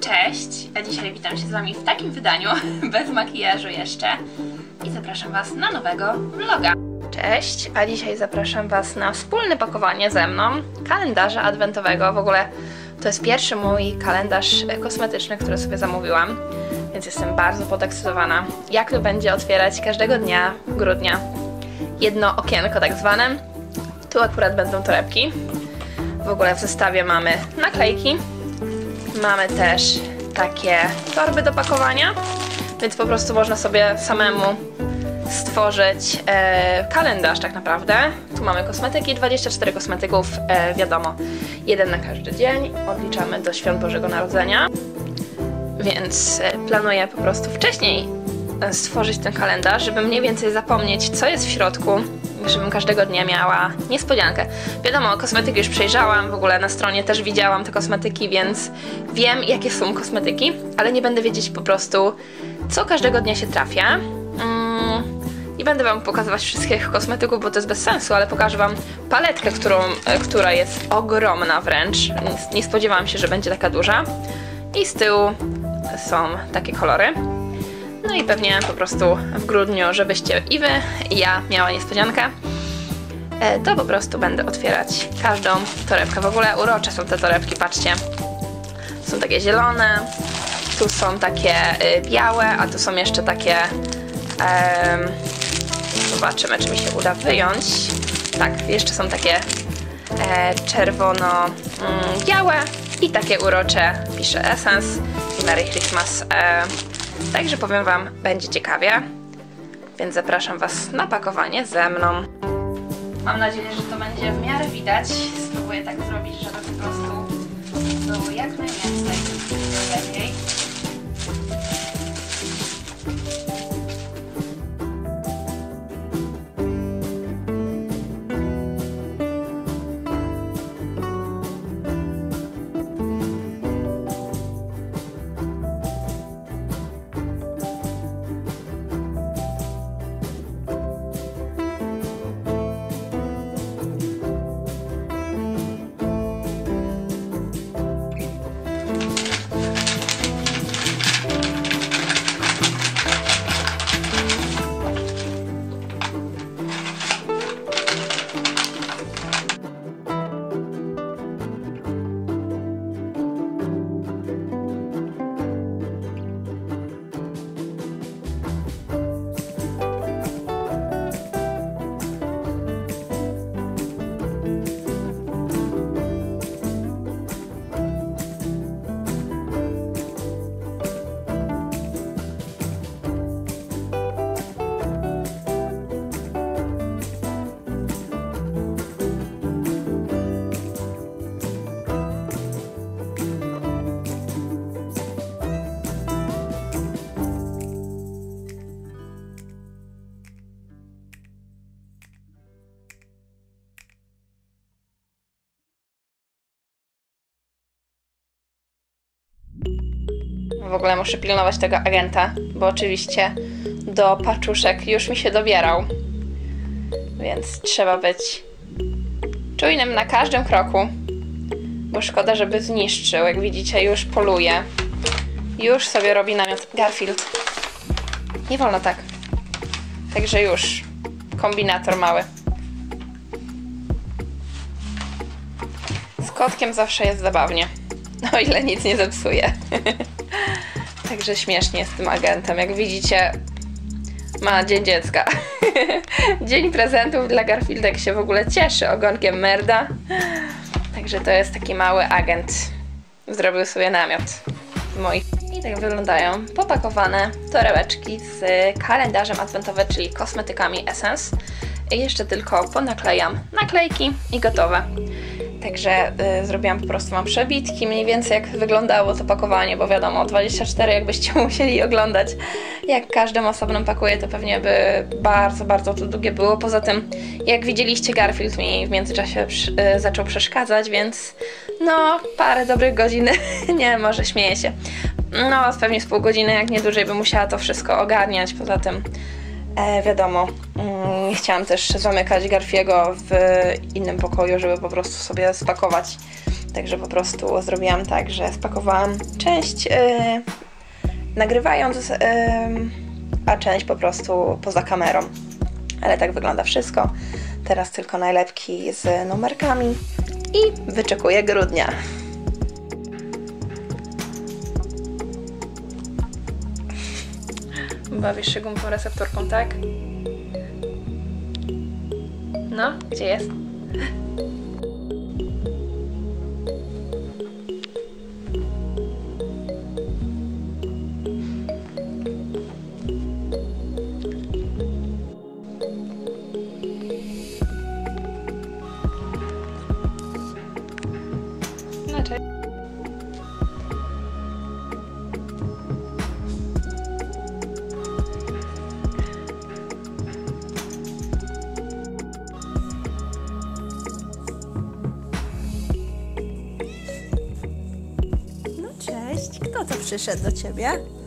Cześć, a dzisiaj witam się z Wami w takim wydaniu, bez makijażu jeszcze i zapraszam Was na nowego vloga. Cześć, a dzisiaj zapraszam Was na wspólne pakowanie ze mną kalendarza adwentowego. W ogóle to jest pierwszy mój kalendarz kosmetyczny, który sobie zamówiłam, więc jestem bardzo podekscytowana. Jak to będzie otwierać każdego dnia grudnia jedno okienko tak zwane. Tu akurat będą torebki. W ogóle w zestawie mamy naklejki, Mamy też takie torby do pakowania, więc po prostu można sobie samemu stworzyć e, kalendarz tak naprawdę. Tu mamy kosmetyki, 24 kosmetyków, e, wiadomo, jeden na każdy dzień. Odliczamy do Świąt Bożego Narodzenia, więc e, planuję po prostu wcześniej e, stworzyć ten kalendarz, żeby mniej więcej zapomnieć, co jest w środku, żebym każdego dnia miała niespodziankę. Wiadomo, kosmetyki już przejrzałam, w ogóle na stronie też widziałam te kosmetyki, więc wiem, jakie są kosmetyki, ale nie będę wiedzieć po prostu, co każdego dnia się trafia. Mm, nie będę Wam pokazywać wszystkich kosmetyków, bo to jest bez sensu, ale pokażę Wam paletkę, którą, e, która jest ogromna wręcz. Nie spodziewałam się, że będzie taka duża. I z tyłu są takie kolory. No i pewnie po prostu w grudniu, żebyście i wy, i ja miała niespodziankę, e, to po prostu będę otwierać każdą torebkę. W ogóle urocze są te torebki, patrzcie. Są takie zielone, tu są takie y, białe, a tu są jeszcze takie... Um, zobaczymy, czy mi się uda wyjąć. Tak, jeszcze są takie e, czerwono-białe mm, i takie urocze, pisze Essence i Merry Christmas. E, Także powiem Wam, będzie ciekawie. Więc zapraszam Was na pakowanie ze mną. Mam nadzieję, że to będzie w miarę widać. Spróbuję tak zrobić, żeby po prostu było jak najwięcej lepiej. W ogóle muszę pilnować tego agenta, bo oczywiście do paczuszek już mi się dobierał. Więc trzeba być czujnym na każdym kroku, bo szkoda, żeby zniszczył. Jak widzicie, już poluje. Już sobie robi namiot Garfield. Nie wolno tak. Także już. Kombinator mały. Z kotkiem zawsze jest zabawnie. O ile nic nie zepsuje. Także śmiesznie z tym agentem. Jak widzicie, ma Dzień Dziecka. Dzień prezentów dla Garfielda się w ogóle cieszy ogonkiem Merda. Także to jest taki mały agent. Zrobił sobie namiot moi. I tak wyglądają popakowane torebeczki z kalendarzem adwentowym, czyli kosmetykami Essence. I jeszcze tylko ponaklejam naklejki i gotowe. Także y, zrobiłam po prostu, mam przebitki, mniej więcej jak wyglądało to pakowanie, bo wiadomo, 24 jakbyście musieli oglądać, jak każdym osobnym pakuje, to pewnie by bardzo, bardzo to długie było. Poza tym, jak widzieliście, Garfield mi w międzyczasie y, zaczął przeszkadzać, więc no, parę dobrych godzin, nie, może śmieję się. No, pewnie z pół godziny, jak nie dłużej, by musiała to wszystko ogarniać. Poza tym E, wiadomo, mm, nie chciałam też zamykać Garfiego w innym pokoju, żeby po prostu sobie spakować Także po prostu zrobiłam tak, że spakowałam część yy, nagrywając, yy, a część po prostu poza kamerą. Ale tak wygląda wszystko. Teraz tylko najlepki z numerkami i wyczekuję grudnia. Bawisz się gumką receptorką, tak? No, gdzie jest? Cześć, kto to przyszedł do ciebie?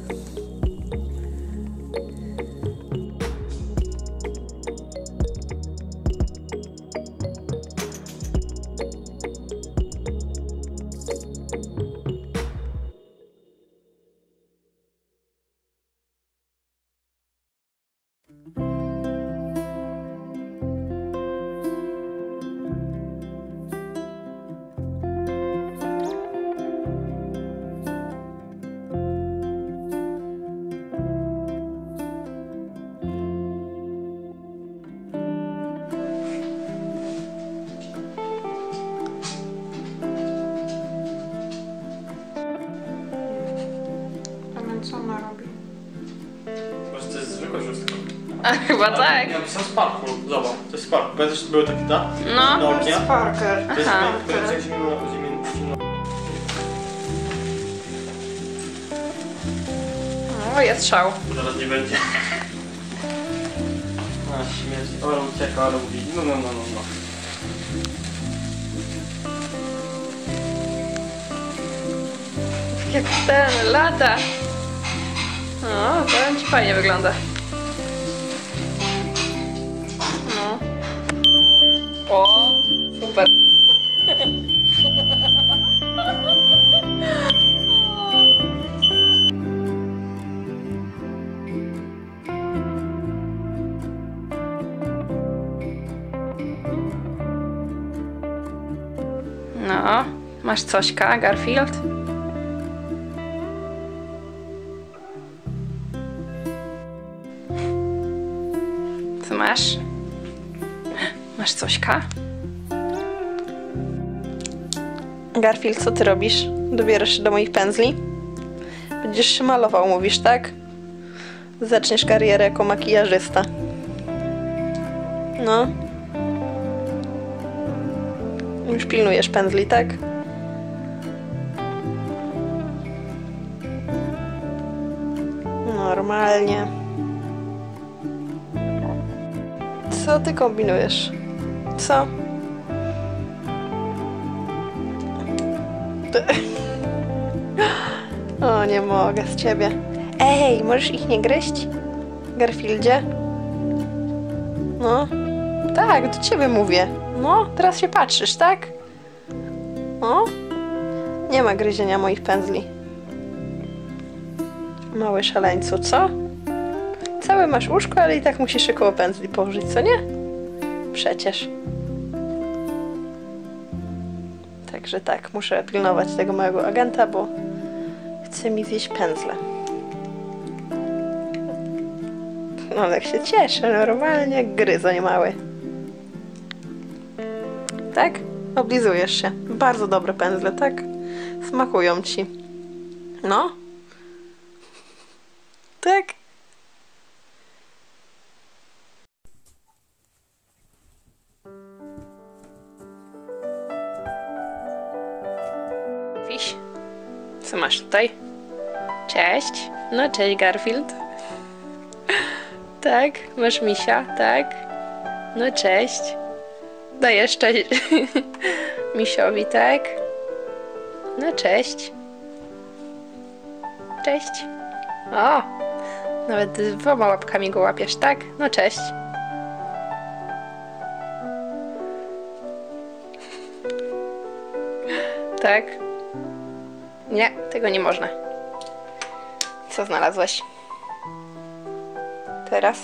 Co ona robi? Może to jest zwykła szóstka. A chyba tak. Ja pisałem Sparkle, zobacz, to jest Sparkle. Pamiętasz, były takie da? No. Do ognia? Parker. To jest Aha. jak zimno, zimno, zimno. O, jest szał. Zaraz nie będzie. A, śmierć. Ale ucieka, ale mówi. No, no, no, no, no. Jak ten, lata. O, to ci fajnie wygląda. No. O, super. No, masz cośka, Garfield? Masz? Masz cośka? Garfield, co ty robisz? Dobierasz się do moich pędzli? Będziesz się malował, mówisz, tak? Zaczniesz karierę jako makijażysta. No. Już pilnujesz pędzli, tak? Normalnie. Co ty kombinujesz? Co? Ty- O, nie mogę z ciebie. Ej, możesz ich nie gryźć? Garfieldzie? No. Tak, do ciebie mówię. No, teraz się patrzysz, tak? No. Nie ma gryzienia moich pędzli. Mały szaleńcu, co? Całe masz łóżko, ale i tak musisz się koło pędzli położyć, co nie? Przecież. Także tak, muszę pilnować tego małego agenta, bo chce mi zjeść pędzle. No, jak się cieszę, normalnie jak gryzoń mały. Tak? Oblizujesz się. Bardzo dobre pędzle, tak? Smakują ci. No? Co masz tutaj? Cześć. No, cześć Garfield. Tak, masz misia, tak? No, cześć. Dajesz cześć misiowi, tak? No, cześć. Cześć. O, nawet dwoma łapkami go łapiesz, tak? No, cześć. Tak? Nie, tego nie można. Co znalazłeś? Teraz?